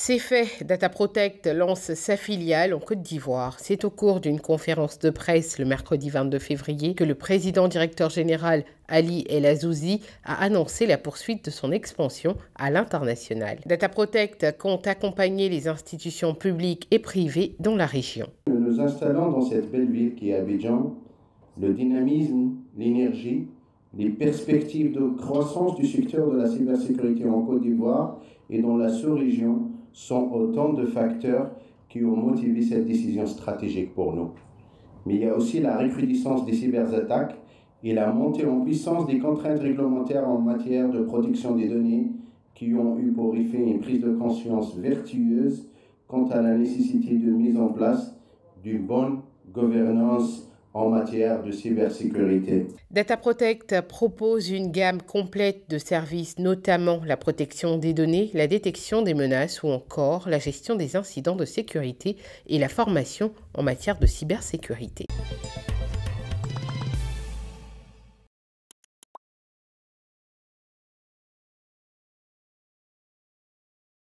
C'est fait, Data Protect lance sa filiale en Côte d'Ivoire. C'est au cours d'une conférence de presse le mercredi 22 février que le président directeur général Ali El Azouzi a annoncé la poursuite de son expansion à l'international. Data Protect compte accompagner les institutions publiques et privées dans la région. Nous nous installons dans cette belle ville qui est Abidjan. Le dynamisme, l'énergie, les perspectives de croissance du secteur de la cybersécurité en Côte d'Ivoire et dans la sous-région sont autant de facteurs qui ont motivé cette décision stratégique pour nous. Mais il y a aussi la recrudescence des cyberattaques et la montée en puissance des contraintes réglementaires en matière de protection des données qui ont eu pour effet une prise de conscience vertueuse quant à la nécessité de mise en place d'une bonne gouvernance en matière de cybersécurité. Data Protect propose une gamme complète de services, notamment la protection des données, la détection des menaces ou encore la gestion des incidents de sécurité et la formation en matière de cybersécurité.